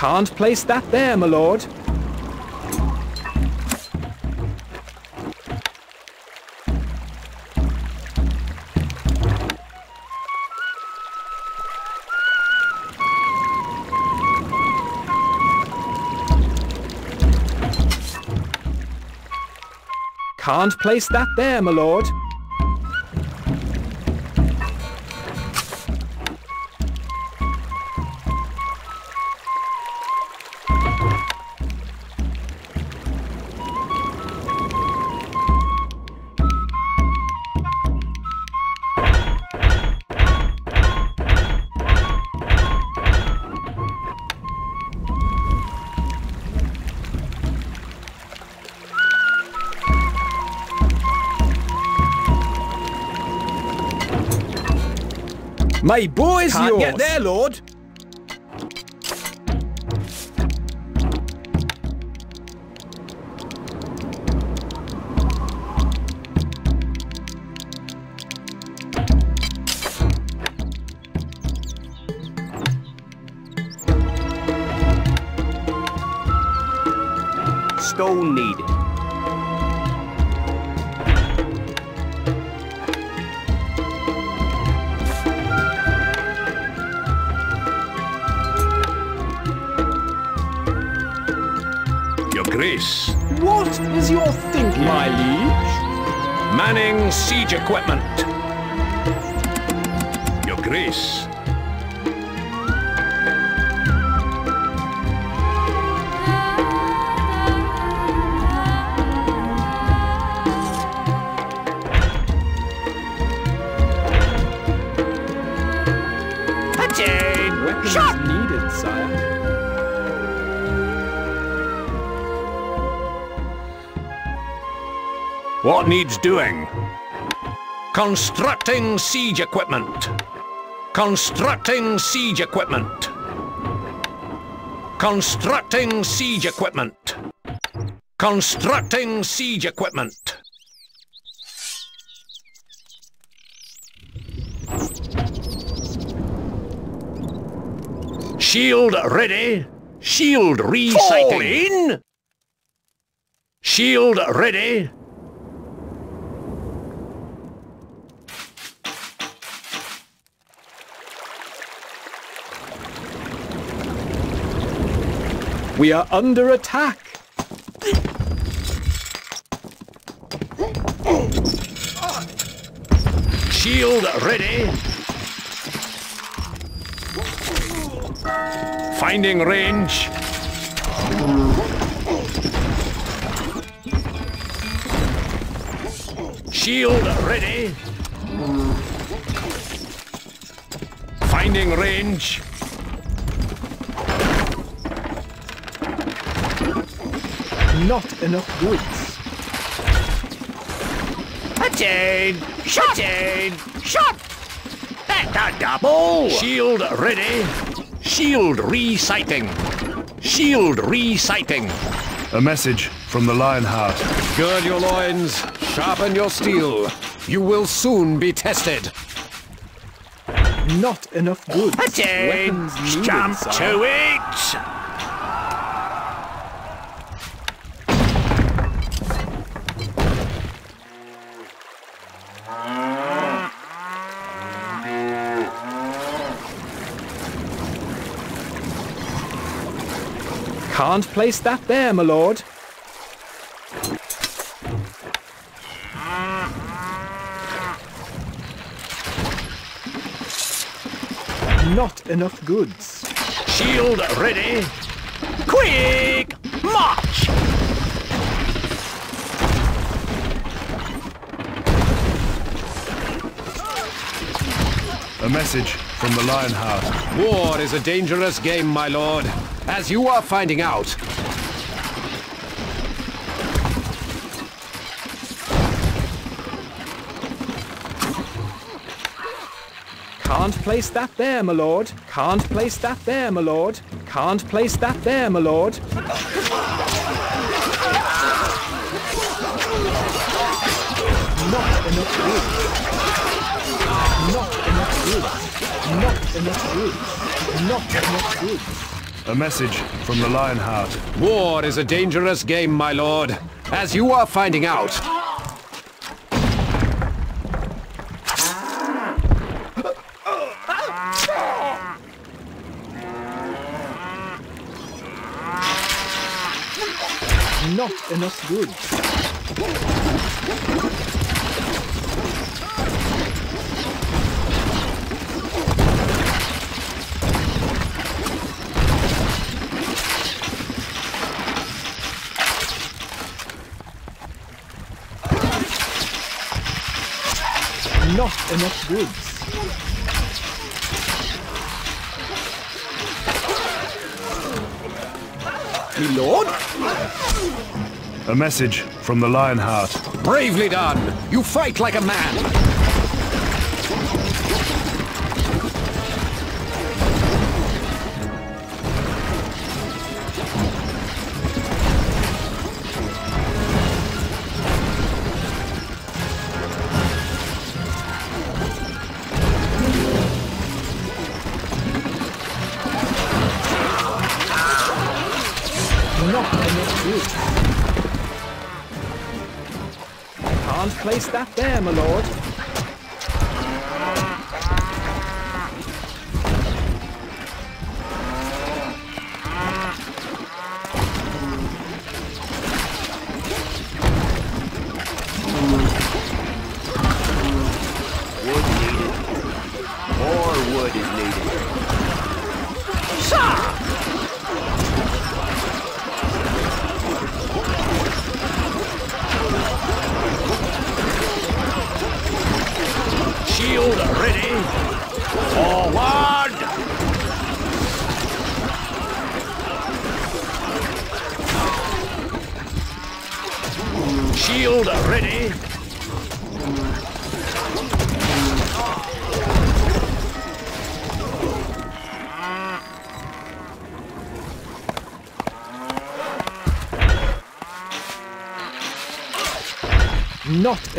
Can't place that there, my lord. Can't place that there, my lord. My bow is Can't yours. get there, lord. Stone needed. Manning siege equipment. What needs doing? Constructing siege equipment. Constructing siege equipment. Constructing siege equipment. Constructing siege equipment. Shield ready. Shield resighting. Shield ready. We are under attack. Shield ready. Finding range. Shield ready. Finding range. Not enough goods. Attain! Shot! Attain! Shot! That's a double! Shield ready. Shield reciting. Shield reciting. A message from the Lionheart. Gird your loins, sharpen your steel. You will soon be tested. Not enough goods. Attain! Weapons needed, Jump sire. to it! Can't place that there, my lord. Not enough goods. Shield ready. Quick! March! A message from the Lionheart. War is a dangerous game, my lord, as you are finding out. Can't place that there, my lord. Can't place that there, my lord. Can't place that there, my lord. Not enough goods. Not enough goods. Not enough goods. Not enough goods. A message from the Lionheart. War is a dangerous game, my lord, as you are finding out. Not enough goods. Not enough goods. Me lord? A message from the Lionheart. Bravely done. You fight like a man. Place that there, my lord.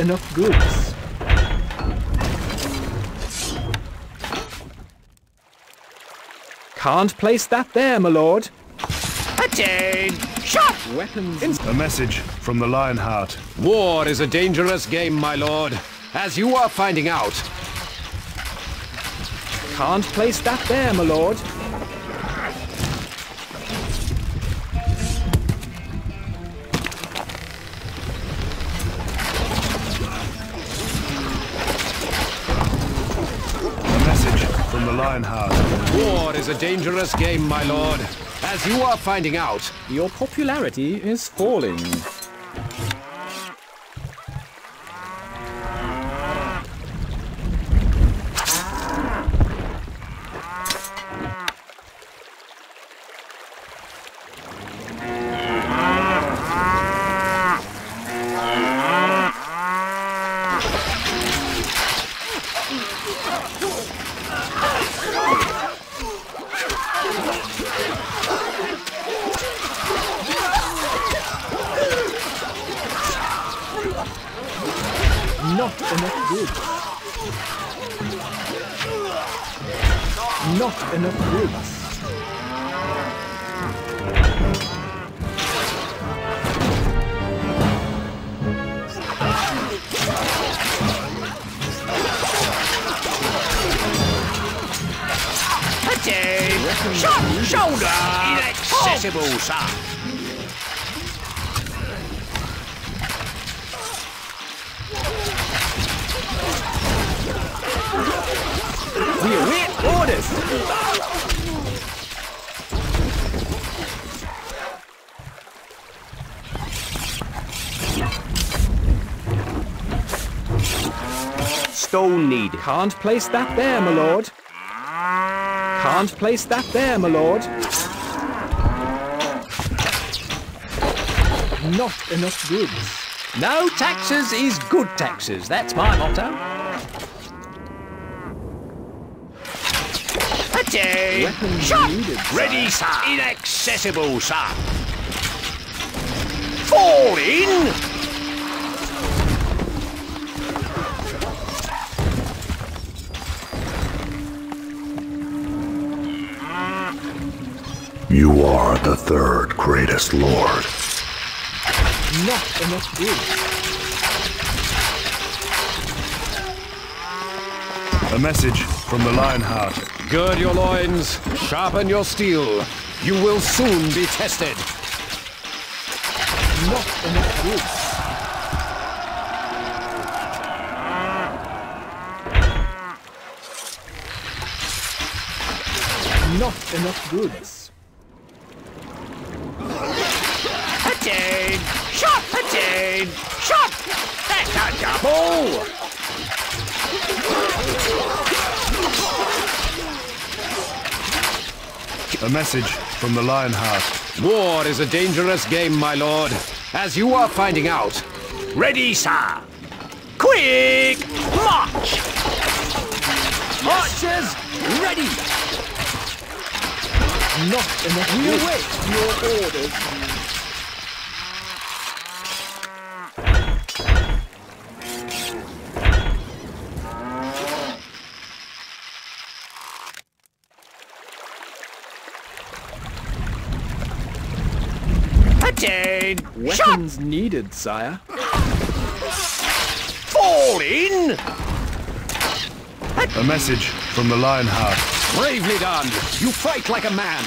Enough goods. Can't place that there, my lord. Attain! Shot! Weapons. In A message from the Lionheart. War is a dangerous game, my lord, as you are finding out. Can't place that there, my lord. A dangerous game, my lord, as you are finding out. Your popularity is falling. Not enough goods. Attain! Shot! Shoulder! Inaccessible, sir. We await orders. Stone need. Can't place that there, my lord. Can't place that there, my lord. Not enough goods. No taxes is good taxes. That's my motto. Attain! Weapons Shot! needed. Ready, sir. Inaccessible, sir. Fall in! You are the third greatest lord. Not enough goods. A message from the Lionheart. Gird your loins, sharpen your steel. You will soon be tested. Not enough goods. Not enough goods. Attain! Shot! Attain! Shot! That's a double! Message from the Lionheart. War is a dangerous game, my lord, as you are finding out. Ready, sir! Quick! March! Archers, ready! Not enough We await your orders. Attain! Shot! Weapons needed, sire. Fall in! A message from the Lionheart. Bravely done. You fight like a man.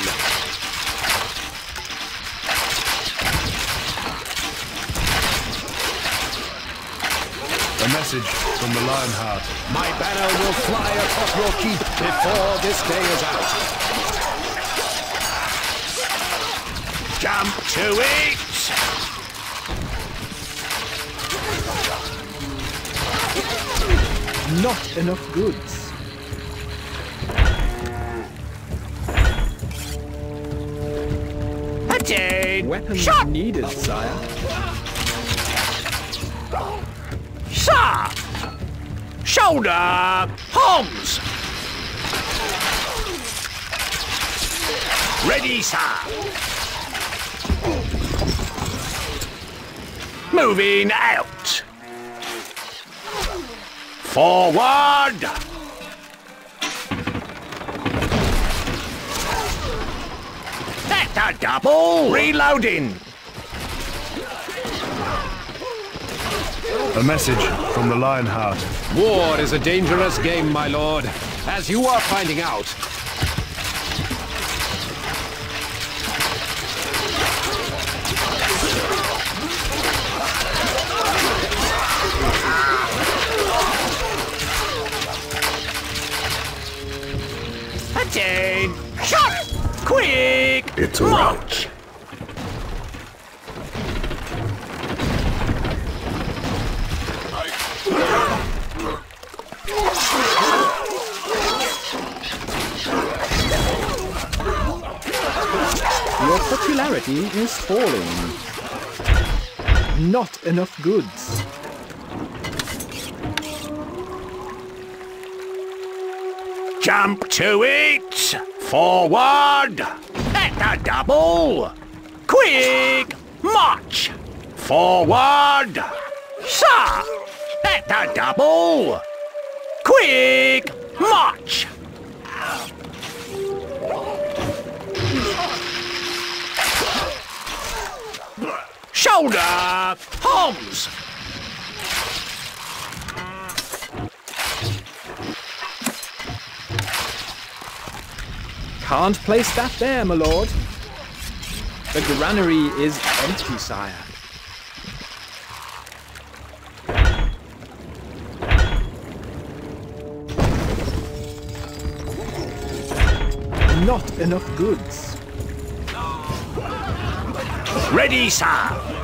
A message from the Lionheart. My banner will fly across your keep before this day is out. To it! Not enough goods. A Attain! Weapons Shot! needed, sire. Sir! Shoulder! Homs! Ready, sir! Moving out! Forward! That's a double! Reloading! A message from the Lionheart. War is a dangerous game, my lord, as you are finding out. It's a March! Your popularity is falling. Not enough goods. Jump to it! Forward! Double! Quick! March! Forward! Sir! That's a double! Quick! March! Shoulder! Homs! Can't place that there, my lord. The granary is empty, sire. Not enough goods. Ready, sir!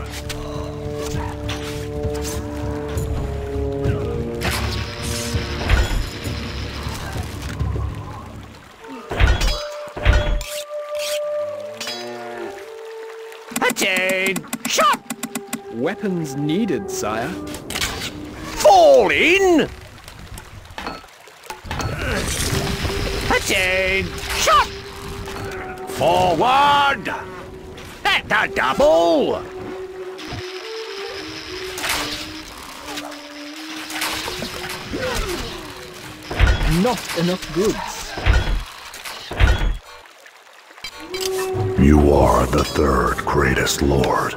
Weapons needed, sire. Fall in! Attain! Shot! Forward! That's a double! Not enough goods. You are the third greatest lord.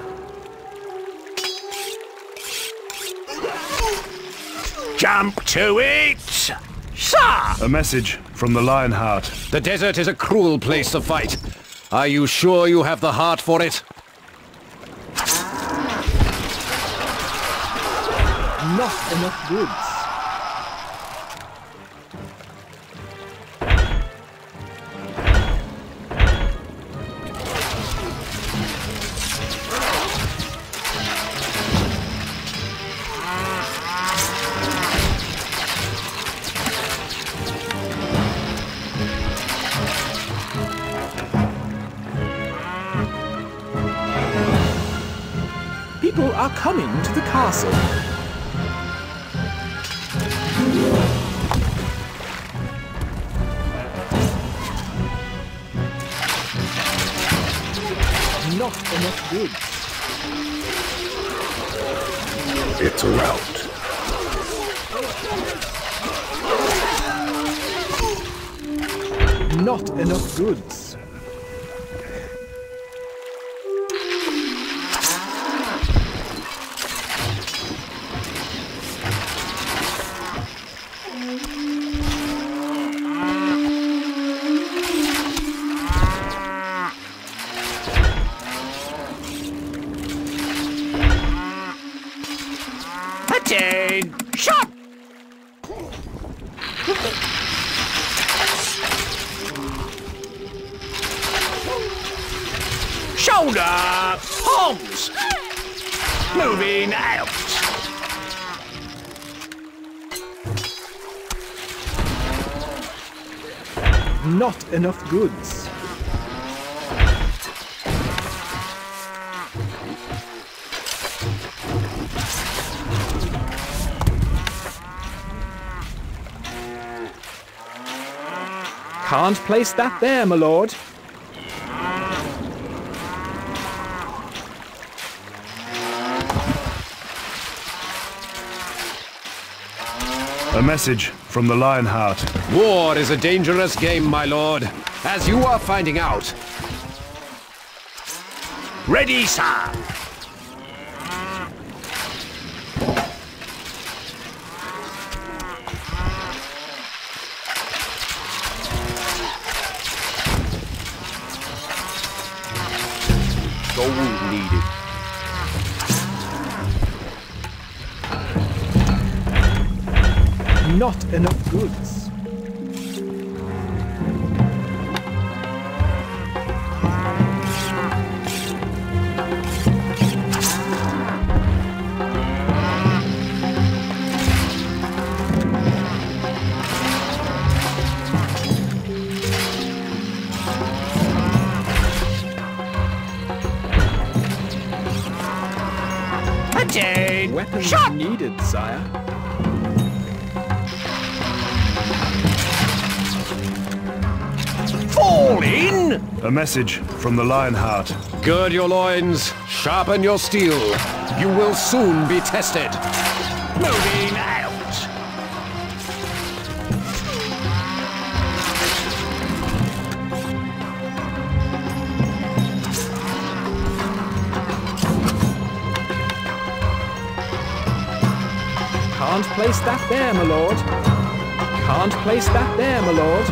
Jump to it! Sir! A message from the Lionheart. The desert is a cruel place to fight. Are you sure you have the heart for it? Not enough goods. Not enough goods. Goods. Can't place that there, my lord. A message from the Lionheart. War is a dangerous game, my lord, as you are finding out. Ready, sir! Not enough goods. A message from the Lionheart. Gird your loins, sharpen your steel. You will soon be tested. Moving out! Can't place that there, my lord. Can't place that there, my lord.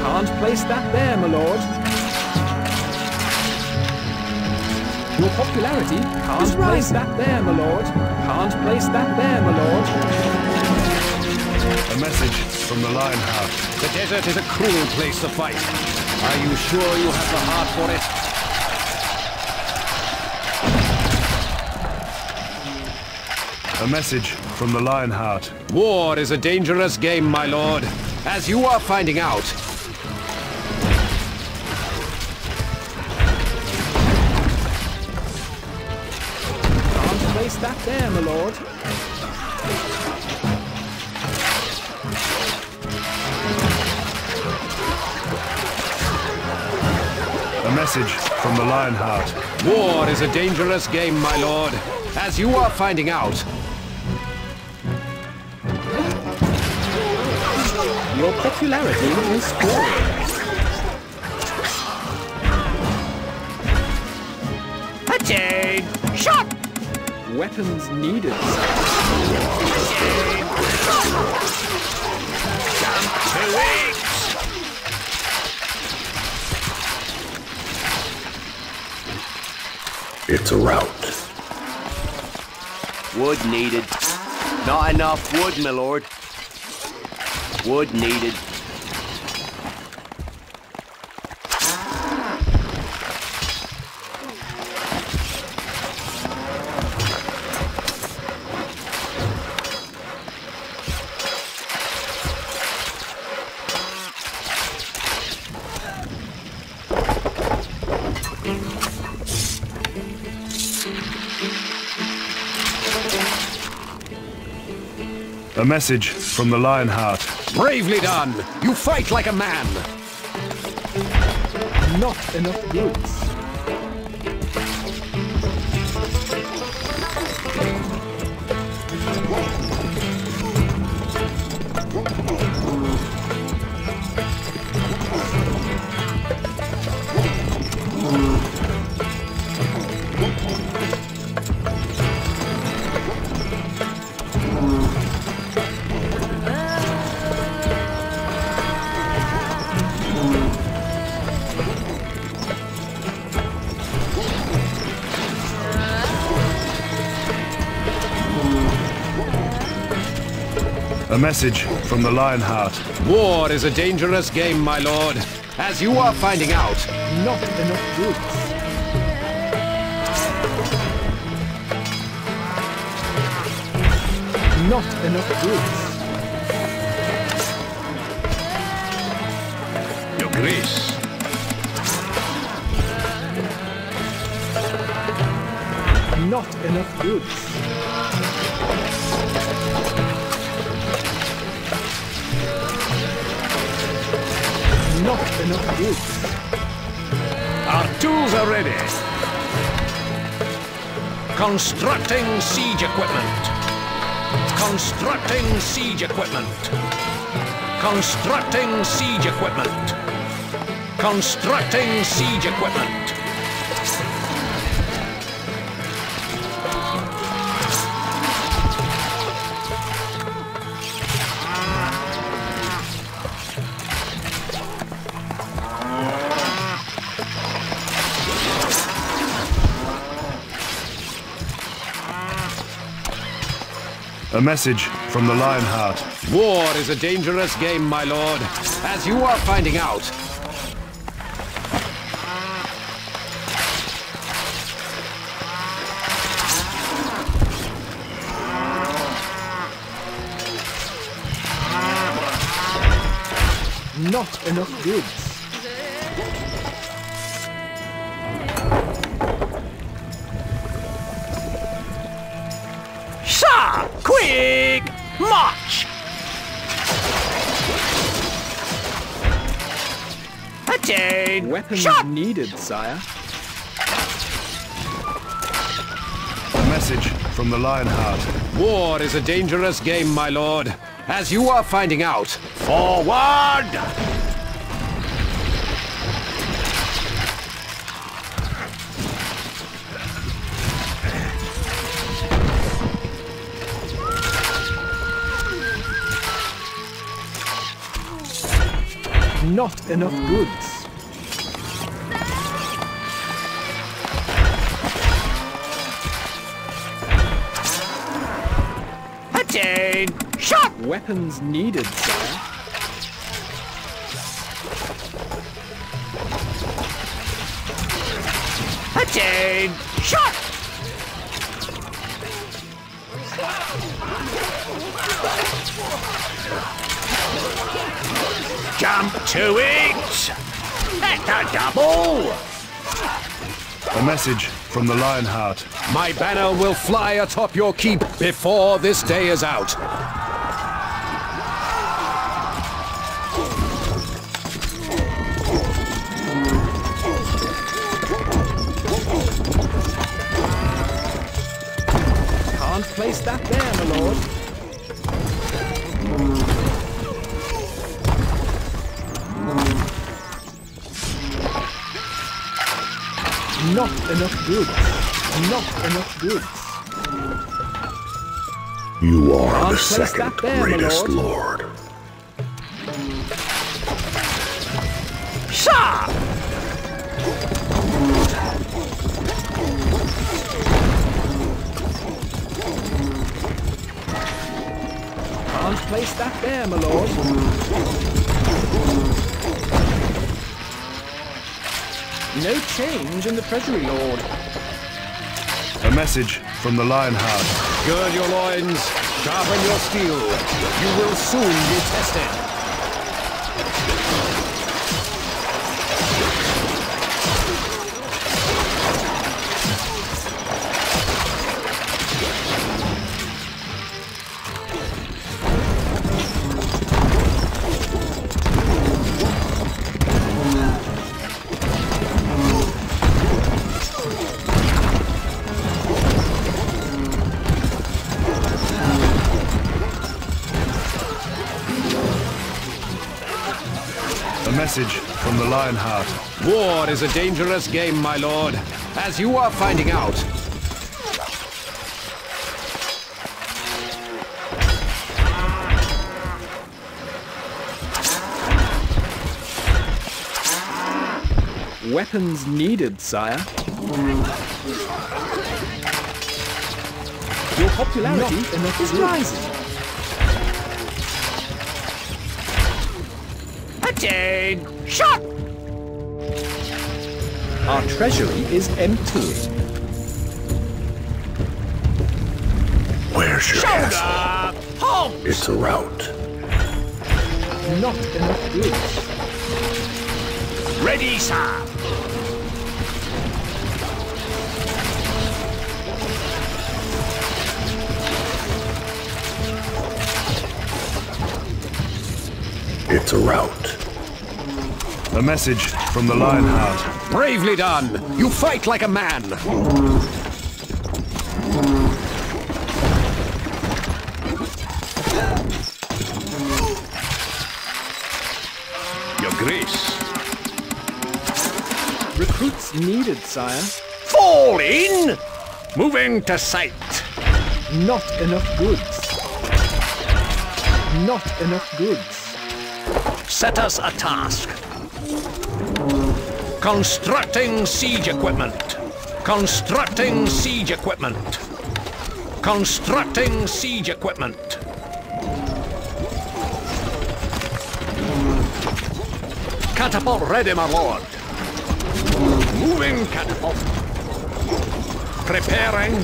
Can't place that there, my lord. Your popularity can't place that there, my lord. Can't place that there, my lord. A message from the Lionheart. The desert is a cruel place to fight. Are you sure you have the heart for it? A message from the Lionheart. War is a dangerous game, my lord, as you are finding out. Lionheart. War is a dangerous game, my lord, as you are finding out. Your popularity is growing. Pachade! Shot! Weapons needed. Jump to it! It's a rout. Wood needed. Not enough wood, my lord. Wood needed. Message from the Lionheart. Bravely done. You fight like a man. Not enough goods. A message from the Lionheart. War is a dangerous game, my lord. As you are finding out, Not enough goods. Not enough goods. Your Grace. Not enough goods. Not enough. Our tools are ready. Constructing siege equipment. Constructing siege equipment. Constructing siege equipment. Constructing siege equipment. A message from the Lionheart. War is a dangerous game, my lord, as you are finding out. Not enough goods. Weapons Shot! needed, sire. A message from the Lionheart. War is a dangerous game, my lord, as you are finding out. Forward! Not enough goods. Weapons needed, sire. Attain! Shot! Jump to it! That's a double! A message from the Lionheart. My banner will fly atop your keep before this day is out. Not enough goods. Not enough goods. You are Can't the second there, greatest lord. lord. Sir! Can't place that there, my lord. No change in the treasury, lord. A message from the Lionheart. Gird your loins, sharpen your steel. You will soon be tested. Lionheart. War is a dangerous game, my lord, as you are finding out. Weapons needed, sire. Your popularity is rising. Attain! Shot! Our treasury is empty. Where's your Shoulder! castle? Holmes! It's a rout. Not enough goods. Ready, sir! It's a rout. A message from the Lionheart. Bravely done. You fight like a man. Your Grace. Recruits needed, sire. Fall in! Moving to sight. Not enough goods. Not enough goods. Set us a task. Constructing siege equipment. Constructing siege equipment. Constructing siege equipment. Catapult ready, my lord. Moving catapult. Preparing.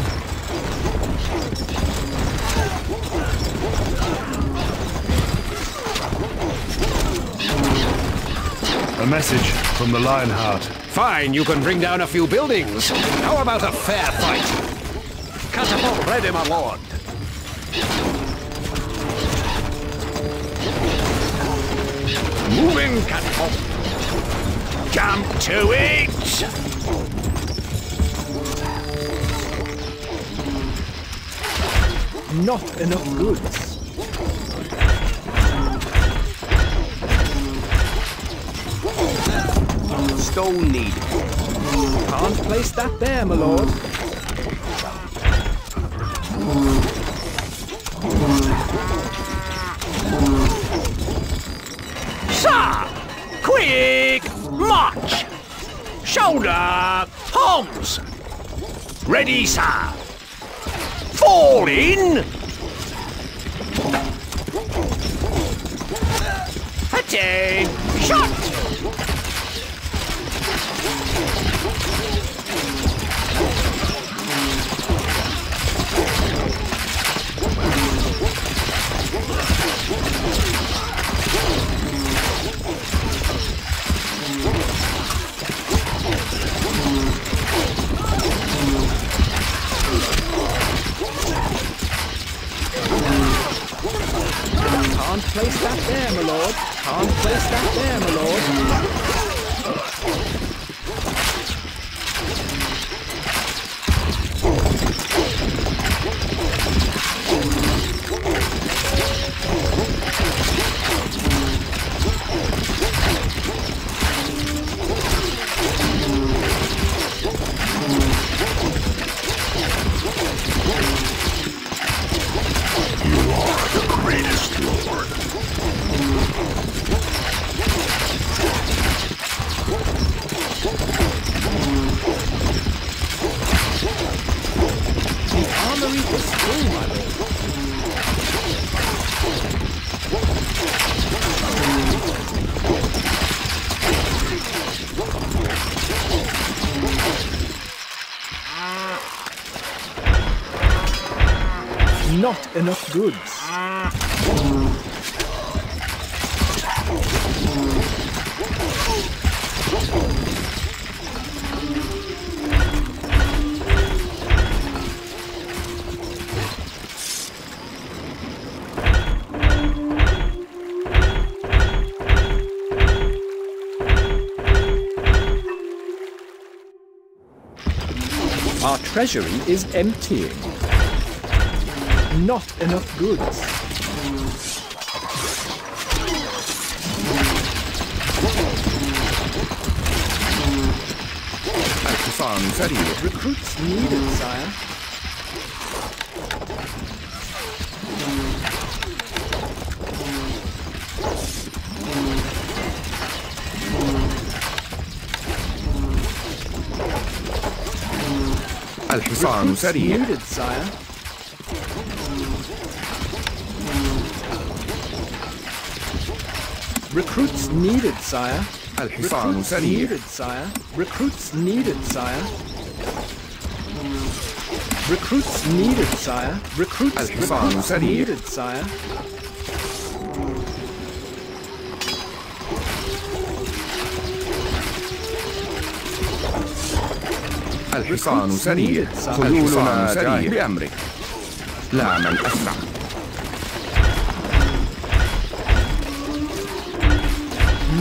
A message from the Lionheart. Fine, you can bring down a few buildings. How about a fair fight? Catapult ready, my lord. Moving catapult. Jump to it! Not enough goods. Stone needed. Can't place that there, my lord. Sir! Quick! March! Shoulder! Holmes! Ready, sir! Fall in! Place that there, my lord. Can't place that there, my lord. treasury is emptying. Not enough goods. At the farm ferry. Recruits needed, sire. الحصان Recruits سريع needed, sire. Recruits needed, sire. الحصان Recruits سريع needed, sire. Recruits needed, sire. Recruits needed, sire. Recruits, الحصان recruits سريع. needed, sire. الحصان Recruits سريع needed, sire. خيولنا الحصان جاي سريع. بأمرك لا من أسرع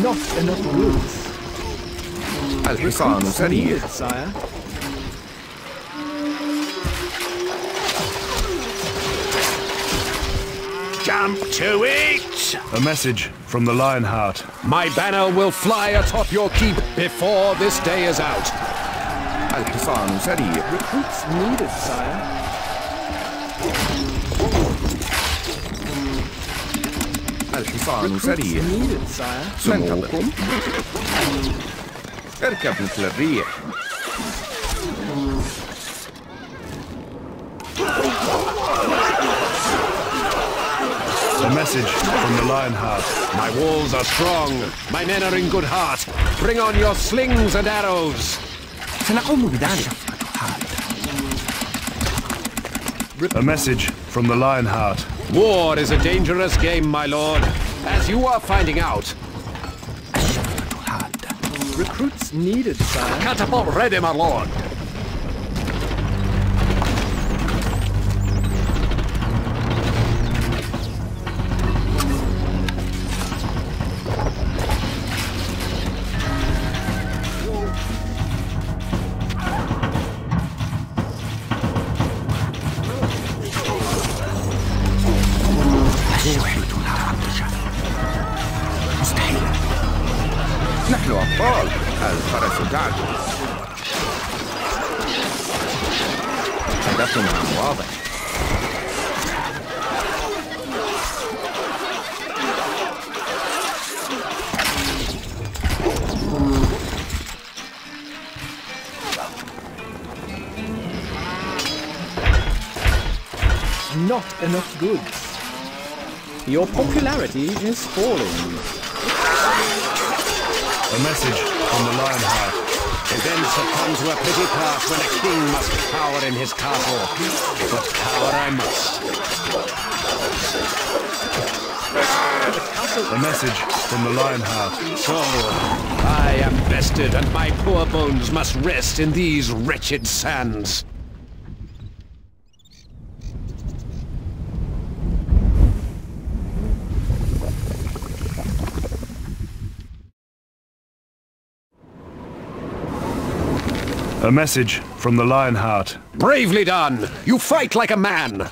Not enough goods. الحصان Recruits سريع needed, sire. Jump to it! A message from the Lionheart. My banner will fly atop your keep before this day is out. الحصان سريع Recruits needed, sire. الحصان Recruits سريع needed, sire. سموكم اركب مثل الريح A message from the Lionheart. My walls are strong. My men are in good heart. Bring on your slings and arrows. Sana comunidade. A message from the Lionheart. War is a dangerous game, my lord, as you are finding out. Recruits needed, sir. Catapult ready, my lord. Come on, Wallace. Not enough goods. Your popularity is falling. A message from the Lionheart. Events have come to a pretty pass when a king must cower in his castle. But cower I must. A message from the Lionheart. So, I am bested, and my poor bones must rest in these wretched sands. A message from the Lionheart. Bravely done! You fight like a man!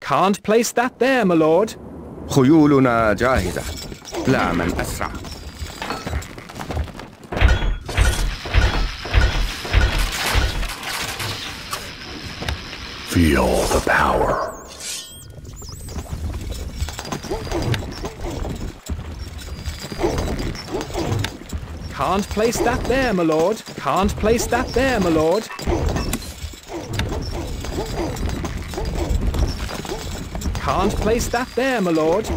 Can't place that there, my lord. خيولنا جاهزة لا من أسرع Feel the power. Can't place that there, my lord. Can't place that there, my lord. Can't place that there, my lord.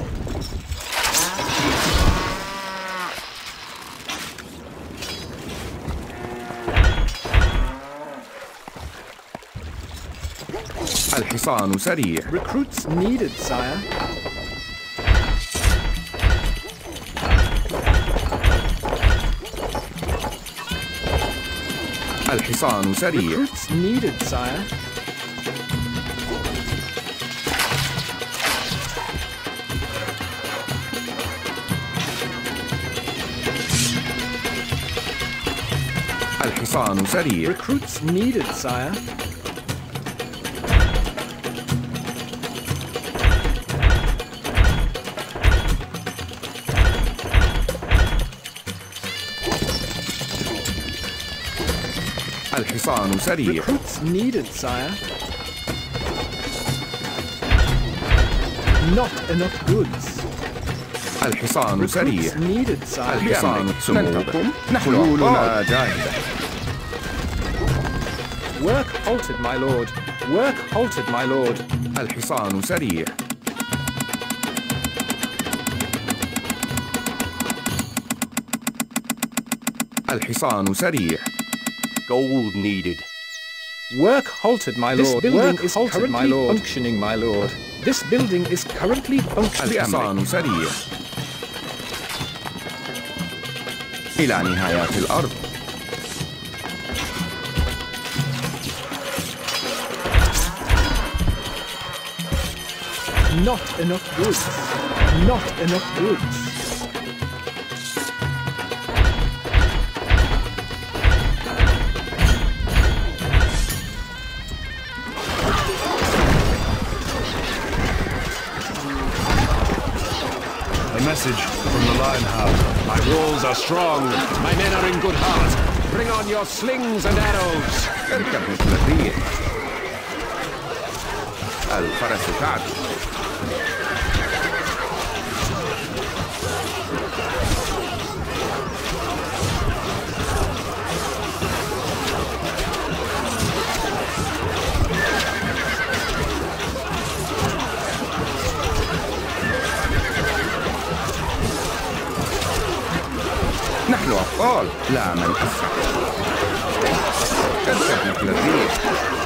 الحصان سريع Recruits needed, sire. الحصان سريع Recruits needed, sire. الحصان سريع Recruits needed, sire. الحصان سريع needed, sire. Not enough goods. الحصان سريع needed, sire. الحصان سموكم أبطال جاهزة Work halted, my lord. Work halted, my lord. الحصان سريع الحصان سريع Gold needed. Work halted, my This lord. building Work is halted, currently my lord. functioning, my lord. This building is currently functioning. الحصان سريع إلى نهايات الأرض Not enough goods. Not enough goods. My walls are strong. My men are in good heart. Bring on your slings and arrows. اركب مثل الريح الفرس تعدو nappal? Láment. Köszönjük, Laci!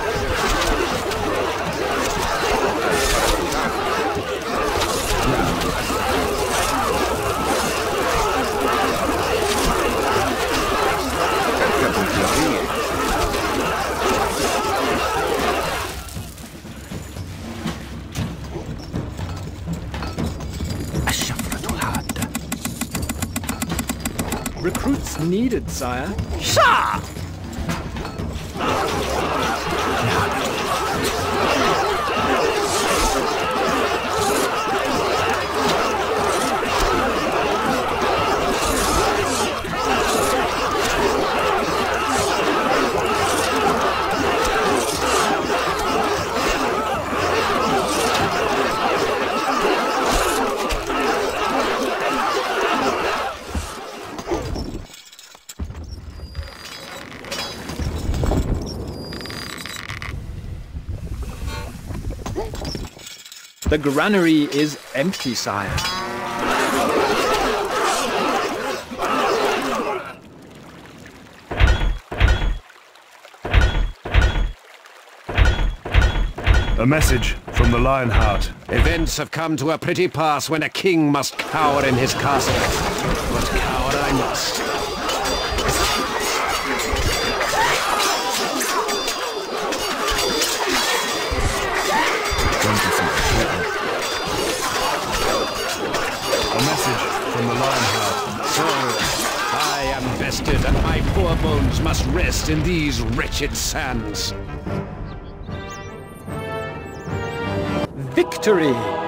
Sire. The granary is empty, sire. A message from the Lionheart. Events have come to a pretty pass when a king must cower in his castle. Must rest in these wretched sands. Victory!